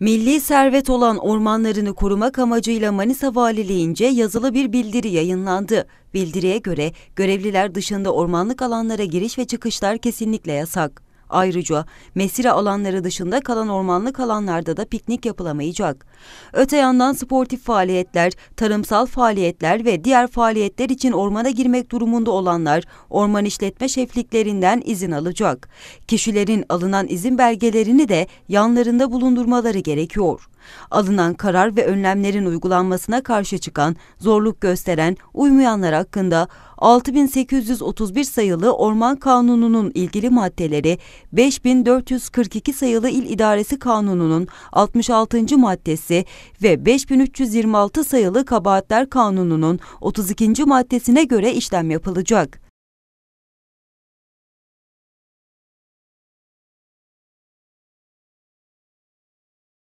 Milli servet olan ormanlarını korumak amacıyla Manisa Valiliğince yazılı bir bildiri yayınlandı. Bildiriye göre görevliler dışında ormanlık alanlara giriş ve çıkışlar kesinlikle yasak. Ayrıca mesire alanları dışında kalan ormanlık alanlarda da piknik yapılamayacak. Öte yandan sportif faaliyetler, tarımsal faaliyetler ve diğer faaliyetler için ormana girmek durumunda olanlar orman işletme şefliklerinden izin alacak. Kişilerin alınan izin belgelerini de yanlarında bulundurmaları gerekiyor. Alınan karar ve önlemlerin uygulanmasına karşı çıkan, zorluk gösteren, uymayanlar hakkında 6831 sayılı Orman Kanunu'nun ilgili maddeleri, 5442 sayılı İl İdaresi Kanunu'nun 66. maddesi ve 5326 sayılı Kabahatler Kanunu'nun 32. maddesine göre işlem yapılacak.